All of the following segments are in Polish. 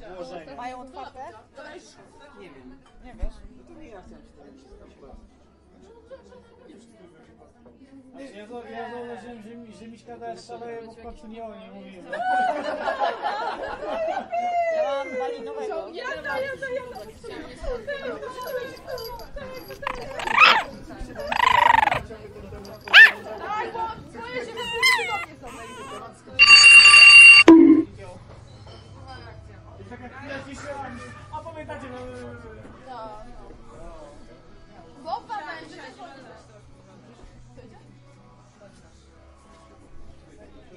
co? Mają otwarte? Nie wiem. Nie wiesz? No to nie ja chciałem ja to ja zauważyłem, że, mi, że Miśka też szaleje, bo w końcu nie o niej mówimy. Ja mam walinowego. Ja to, ja to, ja to.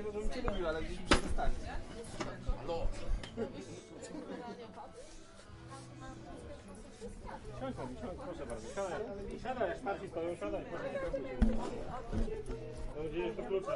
nie to, żebym cię lubił, ale gdzieś muszę dostać. No. Siądź, siądź, proszę bardzo. Siadaj, siadaj, jak starsi stoją, siadaj. Proszę, proszę. To gdzieś do klucza.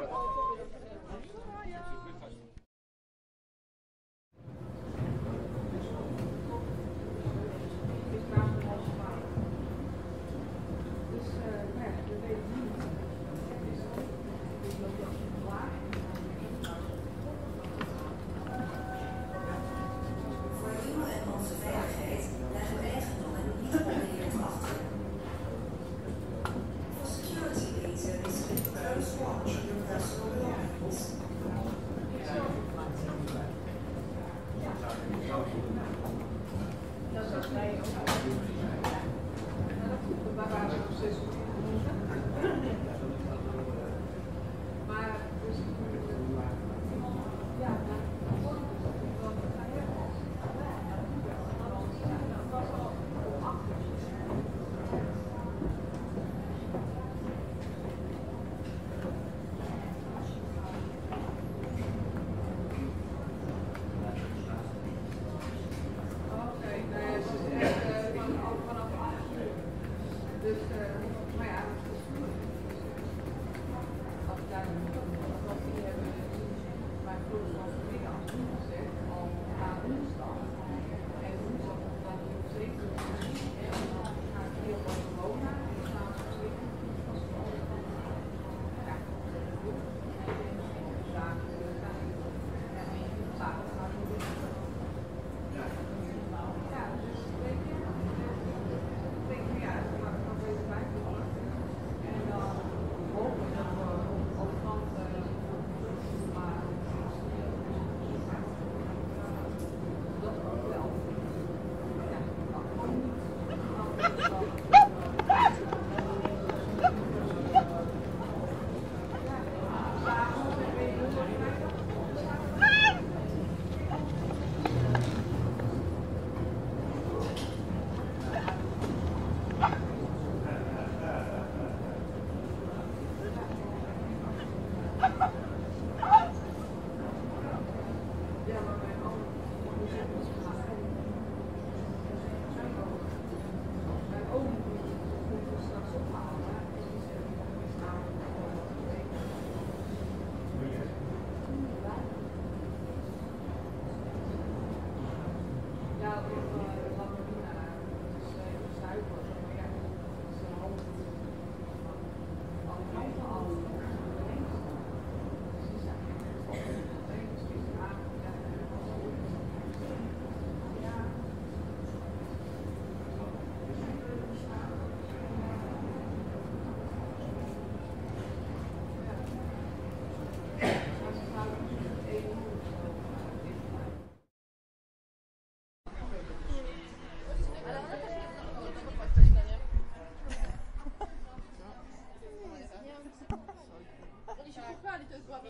chwali, to jest była.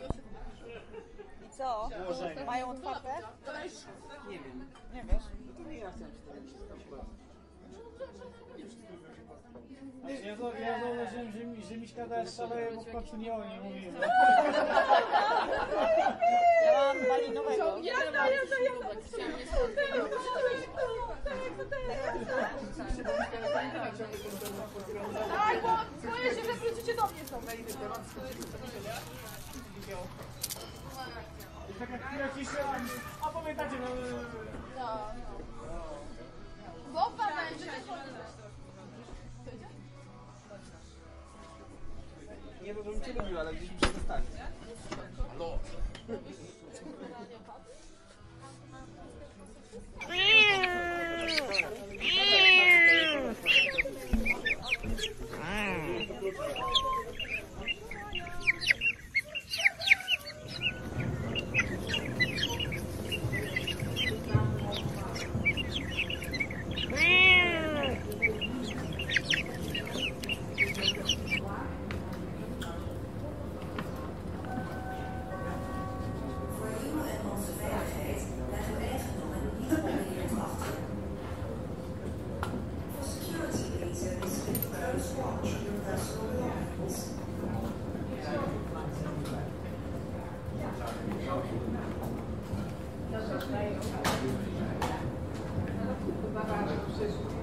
I co? Mają otwarte? Nie wiem. Nie wiesz? No to nie ja chciałem ja, zauważyłem, że, mi, że Miśka dała bo w końcu nie o niej mówiłem. Ja mam balinowego. Ja, ja, Nie to, żebym cię lubił, ale gdzieś muszę zostawić. Voor proceso.